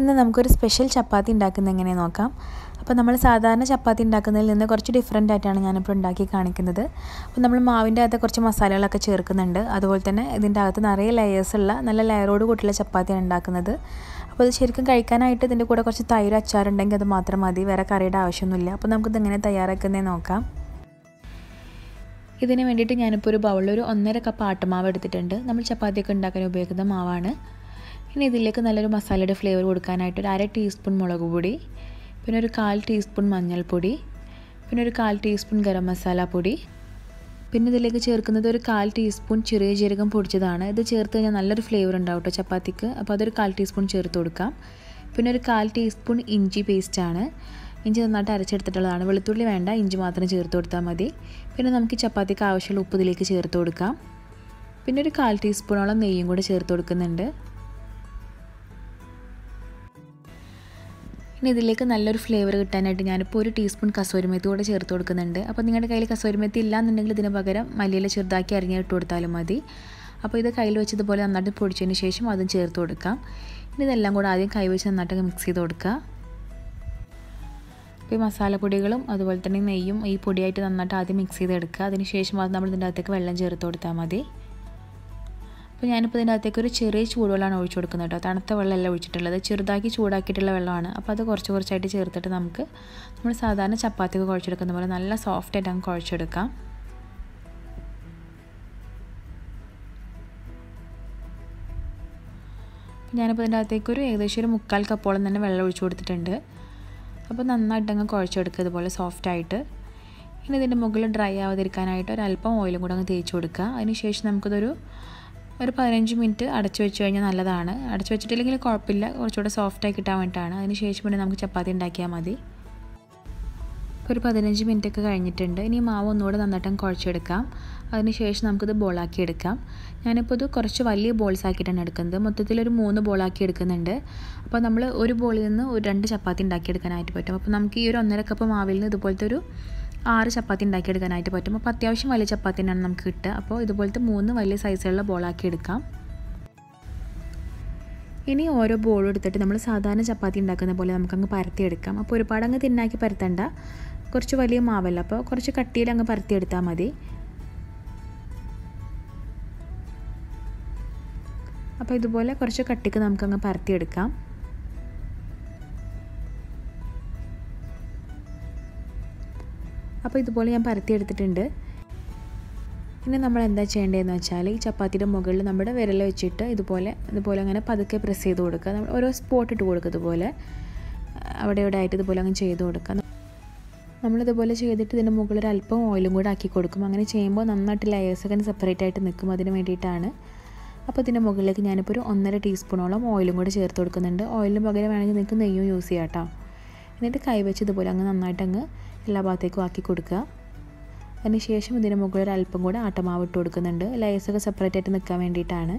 ഇന്ന് നമുക്കൊരു സ്പെഷ്യൽ ചപ്പാത്തി ഉണ്ടാക്കുന്നത് എങ്ങനെ നോക്കാം. അപ്പോൾ നമ്മൾ സാധാരണ ചപ്പാത്തി ഉണ്ടാക്കുന്നതിൽ നിന്ന് കുറച്ച് ഡിഫറെന്റ് ആയിട്ടാണ് ഞാനിപ്പോൾ ഉണ്ടാക്കി കാണിക്കുന്നത്. അപ്പോൾ നമ്മൾ മാവിന്റെ അകത്ത് കുറച്ച് മസാലകളൊക്കെ ചേർക്കുന്നുണ്ട്. അതുപോലെ തന്നെ ഇതിന്റെ അകത്ത് നിറയെ ലെയേഴ്സ് ഉള്ള നല്ല ലെയറോട് കൂട്ടിയുള്ള ചപ്പാത്തിയാണ് ഉണ്ടാക്കുന്നത്. അപ്പോൾ അത് ശരിക്കും കഴിക്കാനായിട്ട് ഇതിന്റെ കൂടെ കുറച്ച് തൈര് അച്ചാറുണ്ടെങ്കിൽ അത് മാത്രം മതി. വേറെ കറിയുടെ ആവശ്യമൊന്നുമില്ല. അപ്പോൾ നമുക്കിത് എങ്ങനെ തയ്യാറാക്കുന്നത് നോക്കാം. ഇതിന് വേണ്ടിയിട്ട് ഞാനിപ്പോൾ ഒരു ബൗളിൽ ഒരു ഒന്നര കപ്പ് ആട്ടുമാവ് എടുത്തിട്ടുണ്ട്. നമ്മൾ ചപ്പാത്തിയൊക്കെ ഉണ്ടാക്കാൻ ഉപയോഗിക്കുന്ന മാവാണ്. ഇനി ഇതിലേക്ക് നല്ലൊരു മസാലയുടെ ഫ്ലേവർ കൊടുക്കാനായിട്ട് ഒരു അര ടീസ്പൂൺ മുളക് പൊടി പിന്നെ ഒരു കാൽ ടീസ്പൂൺ മഞ്ഞൾപ്പൊടി പിന്നെ ഒരു കാൽ ടീസ്പൂൺ ഗരം മസാല പൊടി. പിന്നെ ഇതിലേക്ക് ചേർക്കുന്നത് ഒരു കാൽ ടീസ്പൂൺ ചെറിയ ജീരകം പൊടിച്ചതാണ്. ഇത് ചേർത്ത് കഴിഞ്ഞാൽ നല്ലൊരു ഫ്ലേവർ ഉണ്ടാവും കേട്ടോ ചപ്പാത്തിക്ക്. അപ്പോൾ അതൊരു കാൽ ടീസ്പൂൺ ചേർത്ത് കൊടുക്കാം. പിന്നെ ഒരു കാൽ ടീസ്പൂൺ ഇഞ്ചി പേസ്റ്റാണ് ഇഞ്ചി നന്നായിട്ട് അരച്ചെടുത്തിട്ടുള്ളതാണ്. വെളുത്തുള്ളി വേണ്ട ഇഞ്ചി മാത്രം ചേർത്ത് കൊടുത്താൽ മതി. പിന്നെ നമുക്ക് ചപ്പാത്തിക്ക് ആവശ്യമുള്ള ഉപ്പ് ഇതിലേക്ക് ചേർത്ത് കൊടുക്കാം. പിന്നെ ഒരു കാൽ ടീസ്പൂണോളം നെയ്യും കൂടെ ചേർത്ത് കൊടുക്കുന്നുണ്ട്. ഇനി ഇതിലേക്ക് നല്ലൊരു ഫ്ലേവർ കിട്ടാനായിട്ട് ഞാനിപ്പോൾ ഒരു ടീസ്പൂൺ കസൂരിമെത്തി കൂടെ ചേർത്ത് കൊടുക്കുന്നുണ്ട്. അപ്പോൾ നിങ്ങളുടെ കയ്യിൽ കസൂരിമെത്തി ഇല്ല എന്നുണ്ടെങ്കിൽ ഇതിന് പകരം മല്ലിയില ചെറുതാക്കി അരിഞ്ഞിട്ട് കൊടുത്താലും മതി. അപ്പോൾ ഇത് കയ്യിൽ വെച്ചതുപോലെ നന്നായിട്ട് പൊടിച്ചതിന് ശേഷം അതും ചേർത്ത് കൊടുക്കാം. ഇനി ഇതെല്ലാം കൂടെ ആദ്യം കൈ വെച്ച് നന്നായിട്ട് മിക്സ് ചെയ്ത് കൊടുക്കുക അപ്പോൾ ഈ മസാലപ്പൊടികളും അതുപോലെ തന്നെ നെയ്യും ഈ പൊടിയായിട്ട് നന്നായിട്ട് ആദ്യം മിക്സ് ചെയ്തെടുക്കുക. അതിന് ശേഷം അത് നമ്മൾ ഇതിന്റെ അകത്തേക്ക് വെള്ളം ചേർത്ത് കൊടുത്താൽ മതി. അപ്പോൾ ഞാനിപ്പോൾ ഇതിന്റെ അകത്തേക്ക് ഒരു ചെറിയ ചൂടുവെള്ളമാണ് ഒഴിച്ചു കൊടുക്കുന്നത് കേട്ടോ. തണുത്ത വെള്ളമല്ല ഒഴിച്ചിട്ടുള്ളത്. ചെറുതാക്കി ചൂടാക്കിയിട്ടുള്ള വെള്ളമാണ്. അപ്പോൾ അത് കുറച്ച് കുറച്ചായിട്ട് ചേർത്തിട്ട് നമുക്ക് നമ്മൾ സാധാരണ ചപ്പാത്തിക്ക് കുഴച്ചെടുക്കുന്ന പോലെ നല്ല സോഫ്റ്റായിട്ട് അങ്ങ് കുഴച്ചെടുക്കാം. ഞാനിപ്പോൾ ഇതിന്റെ അകത്തേക്ക് ഒരു ഏകദേശം ഒരു മുക്കാൽ കപ്പോളം തന്നെ വെള്ളം ഒഴിച്ചു കൊടുത്തിട്ടുണ്ട്. അപ്പോൾ നന്നായിട്ട് അങ്ങ് കുഴച്ചെടുക്കുക ഇതുപോലെ സോഫ്റ്റായിട്ട് ഇനി ഇതിന്റെ മുകളിൽ ഡ്രൈ ആവാതിരിക്കാനായിട്ട് ഒരല്പം ഓയിലും കൂടെ അങ്ങ് തേച്ച് കൊടുക്കുക. അതിനുശേഷം നമുക്കിതൊരു ഒരു പതിനഞ്ച് മിനിറ്റ് അടച്ചു വെച്ച് കഴിഞ്ഞാൽ നല്ലതാണ്. അടച്ചു വെച്ചിട്ടില്ലെങ്കിൽ കുഴപ്പമില്ല. കുറച്ചുകൂടെ സോഫ്റ്റായി കിട്ടാൻ വേണ്ടിയിട്ടാണ്. അതിന് ശേഷം പിന്നെ നമുക്ക് ചപ്പാത്തി ഉണ്ടാക്കിയാൽ മതി. ഒരു പതിനഞ്ച് മിനിറ്റ് ഒക്കെ കഴിഞ്ഞിട്ടുണ്ട്. ഇനി മാവ് ഒന്നുകൂടെ നന്നായിട്ട് കുഴച്ചെടുക്കാം. അതിന് ശേഷം നമുക്കിത് ബോളാക്കി എടുക്കാം. ഞാനിപ്പോൾ ഇത് കുറച്ച് വലിയ ബോൾസ് ആക്കിയിട്ടാണ് എടുക്കുന്നത്. മൊത്തത്തിൽ ഒരു മൂന്ന് ബോളാക്കി എടുക്കുന്നുണ്ട്. അപ്പോൾ നമ്മൾ ഒരു ബോളിൽ നിന്ന് ഒരു രണ്ട് ചപ്പാത്തി ഉണ്ടാക്കിയെടുക്കാനായിട്ട് പറ്റും. അപ്പോൾ നമുക്ക് ഈ ഒരു ഒന്നര കപ്പ് മാവിൽ നിന്ന് ഇതുപോലത്തെ ഒരു ആറ് ചപ്പാത്തി ഉണ്ടാക്കിയെടുക്കാനായിട്ട് പറ്റും. അപ്പോൾ അത്യാവശ്യം വലിയ ചപ്പാത്തി തന്നെയാണ് നമുക്ക് കിട്ടുക. അപ്പോൾ ഇതുപോലത്തെ മൂന്ന് വലിയ സൈസുള്ള ബോളാക്കി എടുക്കാം. ഇനി ഓരോ ബോളും എടുത്തിട്ട് നമ്മൾ സാധാരണ ചപ്പാത്തി ഉണ്ടാക്കുന്ന പോലെ നമുക്കങ്ങ് പരത്തിയെടുക്കാം. അപ്പോൾ ഒരുപാട് അങ്ങ് തിന്നാക്കി പരത്തണ്ട. കുറച്ച് വലിയ മാവല്ല. അപ്പോൾ കുറച്ച് കട്ടിയിൽ അങ്ങ് പരത്തിയെടുത്താൽ മതി. അപ്പോൾ ഇതുപോലെ കുറച്ച് കട്ടിക്ക് നമുക്കങ്ങ് പരത്തിയെടുക്കാം. അപ്പോൾ ഇതുപോലെ ഞാൻ പരത്തിയെടുത്തിട്ടുണ്ട് ഇനി നമ്മൾ എന്താ ചെയ്യേണ്ടതെന്ന് വെച്ചാൽ ഈ ചപ്പാത്തിയുടെ മുകളിൽ നമ്മുടെ വിരൽ വെച്ചിട്ട് ഇതുപോലെ ഇതുപോലെ അങ്ങനെ പതുക്കെ പ്രസ് ചെയ്ത് കൊടുക്കുക. നമ്മൾ ഓരോ സ്പോട്ട് ഇട്ട് കൊടുക്കുക ഇതുപോലെ. അവിടെ ഇവിടെ ആയിട്ട് ഇതുപോലെ അങ്ങ് ചെയ്ത് കൊടുക്കുക. നമ്മളിതുപോലെ ചെയ്തിട്ട് ഇതിന്റെ മുകളിൽ അല്പം ഓയിലും കൂടെ ആക്കി കൊടുക്കും. അങ്ങനെ ചെയ്യുമ്പോൾ നന്നായിട്ട് ലെയേഴ്സൊക്കെ സെപ്പറേറ്റ് ആയിട്ട് നിൽക്കും അതിന് വേണ്ടിയിട്ടാണ്. അപ്പോൾ ഇതിന്റെ മുകളിലേക്ക് ഞാനിപ്പോൾ ഒരു ഒന്നര ടീസ്പൂണോളം ഓയിലും കൂടെ ചേർത്ത് കൊടുക്കുന്നുണ്ട്. ഓയിലിന് പകരം വേണമെങ്കിൽ നിങ്ങൾക്ക് നെയ്യും യൂസ് ചെയ്യാം കേട്ടോ. എന്നിട്ട് കൈ വെച്ച് ഇതുപോലെ അങ്ങ് നന്നായിട്ട് അങ്ങ് എല്ലാ ഭാഗത്തേക്കും ആക്കി കൊടുക്കുക. അതിനുശേഷം ഇതിന് മുകളിൽ അല്പം കൂടെ ആട്ടമാവ് ഇട്ട് കൊടുക്കുന്നുണ്ട്. ലെയേഴ്സൊക്കെ സെപ്പറേറ്റ് ആയിട്ട് നിൽക്കാൻ വേണ്ടിയിട്ടാണ്.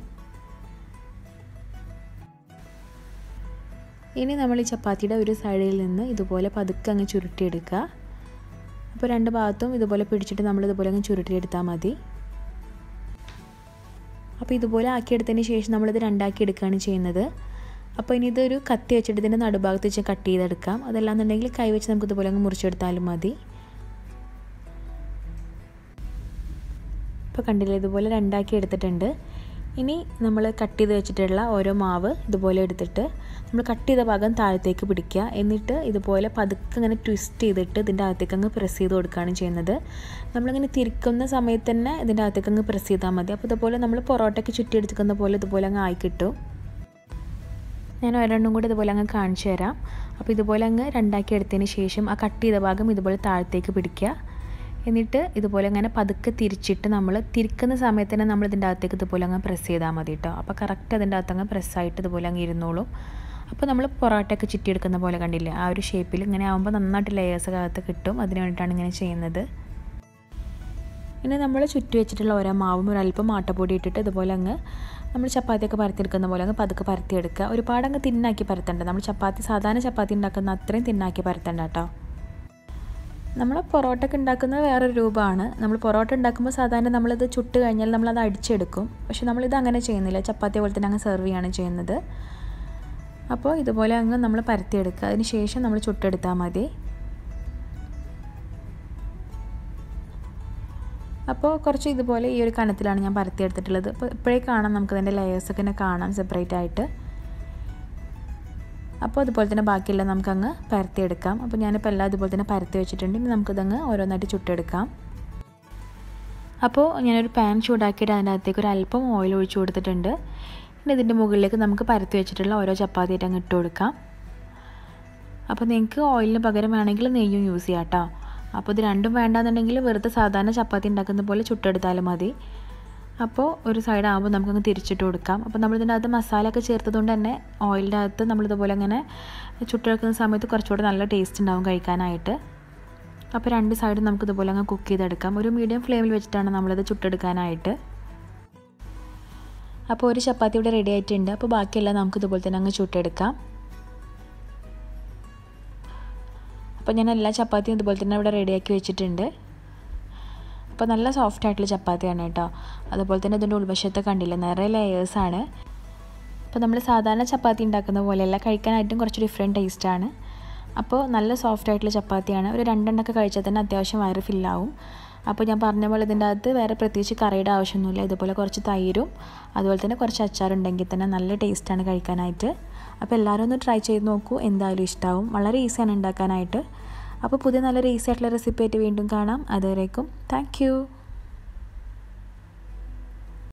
ഇനി നമ്മൾ ഈ ചപ്പാത്തിയുടെ ഒരു സൈഡിൽ നിന്ന് ഇതുപോലെ പതുക്കെ അങ്ങ് ചുരുട്ടിയെടുക്കുക. അപ്പോൾ രണ്ട് ഭാഗത്തും ഇതുപോലെ പിടിച്ചിട്ട് നമ്മൾ ഇതുപോലെ അങ്ങ് ചുരുട്ടിയെടുത്താൽ മതി. അപ്പോൾ ഇതുപോലെ ആക്കിയെടുത്തതിന് ശേഷം നമ്മളിത് രണ്ടാക്കി എടുക്കുകയാണ് ചെയ്യുന്നത്. അപ്പോൾ ഇനി ഇതൊരു കത്തി വെച്ചിട്ട് ഇതിന്റെ നടുഭാഗത്ത് വെച്ച് കട്ട് ചെയ്തെടുക്കാം. അതല്ലാന്നുണ്ടെങ്കിൽ കൈ വെച്ച് നമുക്ക് ഇതുപോലെ അങ്ങ് മുറിച്ചെടുത്താലും മതി. ഇപ്പോൾ കണ്ടില്ലേ ഇതുപോലെ രണ്ടാക്കി എടുത്തിട്ടുണ്ട്. ഇനി നമ്മൾ കട്ട് ചെയ്ത് വെച്ചിട്ടുള്ള ഓരോ മാവ് ഇതുപോലെ എടുത്തിട്ട് നമ്മൾ കട്ട് ചെയ്ത ഭാഗം താഴത്തേക്ക് പിടിക്കുക. എന്നിട്ട് ഇതുപോലെ പതുക്കെ ഇങ്ങനെ ട്വിസ്റ്റ് ചെയ്തിട്ട് ഇതിന്റെ അകത്തേക്ക് അങ്ങ് പ്രസ് ചെയ്ത് കൊടുക്കുകയാണ് ചെയ്യുന്നത്. നമ്മളിങ്ങനെ തിരിക്കുന്ന സമയത്ത് തന്നെ ഇതിന്റെ അകത്തേക്ക് അങ്ങ് പ്രസ് ചെയ്താൽ മതി. അപ്പോൾ ഇതുപോലെ നമ്മൾ പൊറോട്ടയ്ക്ക് ചുറ്റി എടുത്തിക്കുന്ന പോലെ ഇതുപോലെ അങ്ങ് ആയി കിട്ടും. ഞാൻ ഒരെണ്ണം കൂടി ഇതുപോലെ അങ്ങ് കാണിച്ചു തരാം. അപ്പോൾ ഇതുപോലെ അങ്ങ് രണ്ടാക്കി എടുത്തതിന് ശേഷം ആ കട്ട് ചെയ്ത ഭാഗം ഇതുപോലെ താഴത്തേക്ക് പിടിക്കുക. എന്നിട്ട് ഇതുപോലെ അങ്ങനെ പതുക്കെ തിരിച്ചിട്ട് നമ്മൾ തിരിക്കുന്ന സമയത്ത് തന്നെ നമ്മൾ ഇതിന്റെ അകത്തേക്ക് ഇതുപോലെ അങ്ങ് പ്രസ് ചെയ്താൽ മതി കേട്ടോ. അപ്പോൾ കറക്റ്റ് അതിന്റെ അകത്ത് അങ്ങ് പ്രസ്സായിട്ട് ഇതുപോലെ അങ്ങ് ഇരുന്നോളും. അപ്പോൾ നമ്മൾ പൊറോട്ടയൊക്കെ ചുറ്റിയെടുക്കുന്ന പോലെ കണ്ടില്ലേ ആ ഒരു ഷേപ്പിൽ ഇങ്ങനെ ആകുമ്പോൾ നന്നായിട്ട് ലെയേഴ്സ് അകത്ത് കിട്ടും. അതിന് വേണ്ടിയിട്ടാണ് ഇങ്ങനെ ചെയ്യുന്നത്. ഇനി നമ്മൾ ചുറ്റി വെച്ചിട്ടുള്ള ഓരോ മാവും ഒരു അല്പം ആട്ടപ്പൊടി ഇട്ടിട്ട് ഇതുപോലെ അങ്ങ് നമ്മൾ ചപ്പാത്തിയൊക്കെ പരത്തിയെടുക്കുന്ന പോലെ അങ്ങ് പതുക്കെ പരത്തിയെടുക്കുക. ഒരുപാട് അങ്ങ് തിന്നാക്കി പരത്തണ്ട. നമ്മൾ ചപ്പാത്തി സാധാരണ ചപ്പാത്തി ഉണ്ടാക്കുന്ന അത്രയും തിന്നാക്കി പരത്തണ്ട കേട്ടോ. നമ്മൾ പൊറോട്ട ഒക്കെ ഉണ്ടാക്കുന്നത് വേറൊരു രൂപമാണ്. നമ്മൾ പൊറോട്ട ഉണ്ടാക്കുമ്പോൾ സാധാരണ നമ്മളിത് ചുട്ട് കഴിഞ്ഞാൽ നമ്മളത് അടിച്ചെടുക്കും. പക്ഷെ നമ്മളിത് അങ്ങനെ ചെയ്യുന്നില്ല. ചപ്പാത്തി പോലെ തന്നെ അങ്ങ് സെർവ് ചെയ്യാണ് ചെയ്യുന്നത്. അപ്പോൾ ഇതുപോലെ അങ്ങ് നമ്മൾ പരത്തിയെടുക്കുക. അതിന് ശേഷം നമ്മൾ ചുട്ടെടുത്താൽ മതി. അപ്പോൾ കുറച്ച് ഇതുപോലെ ഈ ഒരു കനത്തിലാണ് ഞാൻ പരത്തിയെടുത്തിട്ടുള്ളത്. അപ്പോൾ ഇപ്പോഴേ കാണാം നമുക്ക് ഇതിന്റെ ലെയേഴ്സൊക്കെ തന്നെ കാണാം സെപ്പറേറ്റ് ആയിട്ട്. അപ്പോൾ അതുപോലെ തന്നെ ബാക്കിയെല്ലാം നമുക്കങ്ങ് പരത്തിയെടുക്കാം. അപ്പോൾ ഞാനിപ്പോൾ എല്ലാം അതുപോലെ തന്നെ പരത്തി വെച്ചിട്ടുണ്ട്. ഇനി നമുക്കിതങ്ങ് ഓരോന്നായിട്ട് ചുട്ടെടുക്കാം. അപ്പോൾ ഞാനൊരു പാൻ ചൂടാക്കിയിട്ട് അതിന്റെ അകത്തേക്ക് ഒരു അല്പം ഓയിൽ ഒഴിച്ചു കൊടുത്തിട്ടുണ്ട്. പിന്നെ ഇതിന്റെ മുകളിലേക്ക് നമുക്ക് പരത്തി വെച്ചിട്ടുള്ള ഓരോ ചപ്പാത്തിയായിട്ട് അങ്ങ് ഇട്ട് കൊടുക്കാം. അപ്പോൾ നിങ്ങൾക്ക് ഓയിലിന് പകരം വേണമെങ്കിൽ നെയ്യും യൂസ് ചെയ്യാം കേട്ടോ അപ്പോൾ ഇത് രണ്ടും വേണ്ടാന്നുണ്ടെങ്കിൽ വെറുതെ സാധാരണ ചപ്പാത്തി ഉണ്ടാക്കുന്ന പോലെ ചുട്ടെടുത്താലും മതി. അപ്പോൾ ഒരു സൈഡ് ആകുമ്പോൾ നമുക്കങ്ങ് തിരിച്ചിട്ട് കൊടുക്കാം. അപ്പോൾ നമ്മളിതിന്റെ അകത്ത് മസാല ഒക്കെ ചേർത്തതുകൊണ്ട് തന്നെ ഓയിലിന്റെ അകത്ത് നമ്മളിതുപോലെ അങ്ങനെ ചുട്ടെടുക്കുന്ന സമയത്ത് കുറച്ചുകൂടെ നല്ല ടേസ്റ്റ് ഉണ്ടാവും കഴിക്കാനായിട്ട്. അപ്പോൾ രണ്ട് സൈഡും നമുക്ക് ഇതുപോലെ അങ്ങ് കുക്ക് ചെയ്തെടുക്കാം. ഒരു മീഡിയം ഫ്ലെയിമിൽ വെച്ചിട്ടാണ് നമ്മളിത് ചുട്ടെടുക്കാനായിട്ട്. അപ്പോൾ ഒരു ചപ്പാത്തി ഇവിടെ റെഡി ആയിട്ടുണ്ട്. അപ്പോൾ ബാക്കിയെല്ലാം നമുക്ക് ഇതുപോലെ തന്നെ അങ്ങ് ചുട്ടെടുക്കാം. അപ്പോൾ ഞാൻ എല്ലാ ചപ്പാത്തിയും ഇതുപോലെ തന്നെ ഇവിടെ റെഡിയാക്കി വെച്ചിട്ടുണ്ട്. അപ്പോൾ നല്ല സോഫ്റ്റ് ആയിട്ടുള്ള ചപ്പാത്തിയാണ് കേട്ടോ. അതുപോലെ തന്നെ ഇതിന്റെ ഉൾവശത്തെ കണ്ടില്ല നിറയെ ലെയേഴ്സാണ് അപ്പോൾ നമ്മൾ സാധാരണ ചപ്പാത്തി ഉണ്ടാക്കുന്ന പോലെയല്ല കഴിക്കാനായിട്ടും കുറച്ച് ഡിഫറെന്റ് ടേസ്റ്റാണ് അപ്പോൾ നല്ല സോഫ്റ്റ് ആയിട്ടുള്ള ചപ്പാത്തിയാണ്. ഒരു രണ്ടെണ്ണമൊക്കെ കഴിച്ചാൽ തന്നെ അത്യാവശ്യം വയറ് ഫില്ലാവും അപ്പോൾ ഞാൻ പറഞ്ഞ പോലെ ഇതിന്റെ അകത്ത് വേറെ പ്രത്യേകിച്ച് കറിയുടെ ആവശ്യമൊന്നുമില്ല. ഇതുപോലെ കുറച്ച് തൈരും അതുപോലെ തന്നെ കുറച്ച് അച്ചാറുണ്ടെങ്കിൽ തന്നെ നല്ല ടേസ്റ്റാണ് കഴിക്കാനായിട്ട്. അപ്പോൾ എല്ലാവരും ഒന്ന് ട്രൈ ചെയ്ത് നോക്കൂ. എന്തായാലും ഇഷ്ടമാവും വളരെ ഈസിയാണ് ഉണ്ടാക്കാനായിട്ട്. അപ്പോൾ പുതിയ നല്ലൊരു ഈസി ആയിട്ടുള്ള റെസിപ്പി ആയിട്ട് വീണ്ടും കാണാം. അതുവരേക്കും താങ്ക്